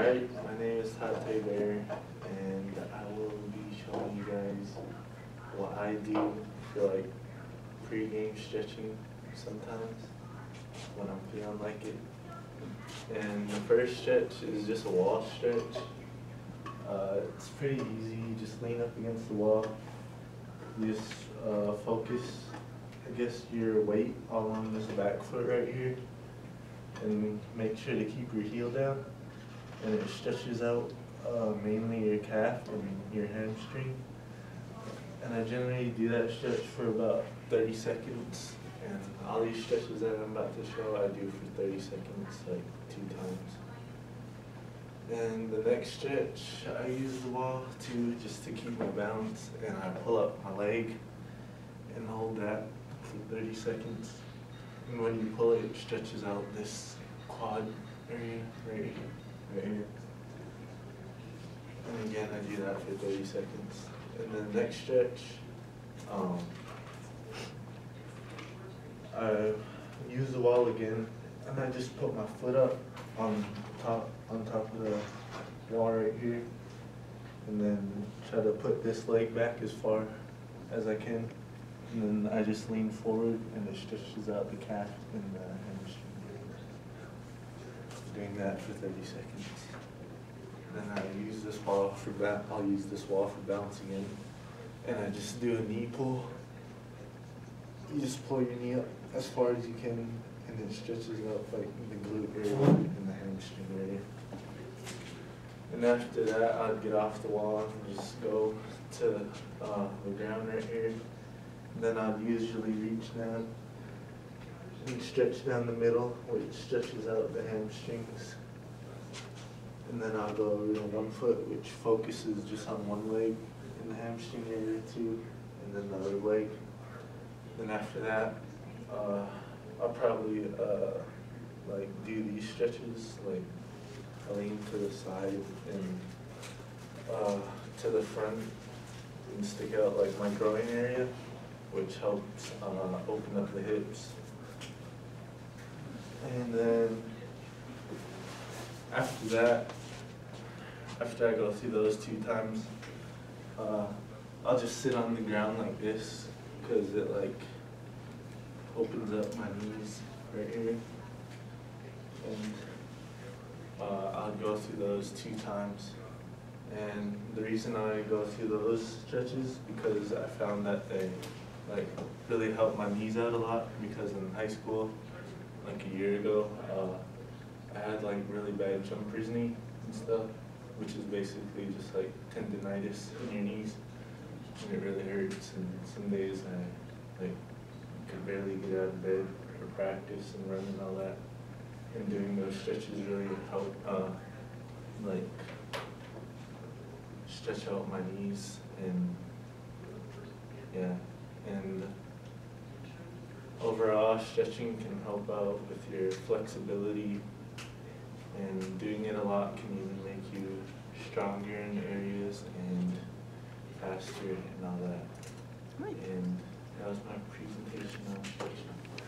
Alright, my name is Tate Bear, and I will be showing you guys what I do for like pre-game stretching sometimes when I'm feeling like it. And the first stretch is just a wall stretch. Uh, it's pretty easy, you just lean up against the wall. You just uh, focus, I guess, your weight all on this back foot right here. And make sure to keep your heel down and it stretches out uh, mainly your calf and your hamstring. And I generally do that stretch for about 30 seconds. And all these stretches that I'm about to show, I do for 30 seconds, like two times. And the next stretch, I use the wall too, just to keep my balance. And I pull up my leg and hold that for 30 seconds. And when you pull it, it stretches out this quad area right here right here. And again, I do that for 30 seconds. And then next stretch, um, I use the wall again, and I just put my foot up on top on top of the wall right here, and then try to put this leg back as far as I can. And then I just lean forward, and it stretches out the calf and the hamstring doing that for 30 seconds. Then I use this wall for that. I'll use this wall for balance again. And I just do a knee pull. You just pull your knee up as far as you can, and it stretches out like the glute area and the hamstring area. And after that, I'd get off the wall and just go to uh, the ground right here. And then I'd usually reach down and stretch down the middle, which stretches out the hamstrings. And then I'll go over to one foot, which focuses just on one leg in the hamstring area too, and then the other leg. Then after that, uh, I'll probably uh, like do these stretches, like I lean to the side and uh, to the front and stick out like my groin area, which helps uh, open up the hips and then after that, after I go through those two times, uh, I'll just sit on the ground like this because it like opens up my knees right here. And uh, I'll go through those two times. And the reason I go through those stretches because I found that they like really help my knees out a lot because in high school like a year ago, uh, I had like really bad jumper's knee and stuff, which is basically just like tendonitis in your knees, and it really hurts. And some days I like could barely get out of bed for practice and running and all that. And doing those stretches really help, uh, like stretch out my knees and stretching can help out with your flexibility and doing it a lot can even make you stronger in areas and faster and all that. And that was my presentation on stretching.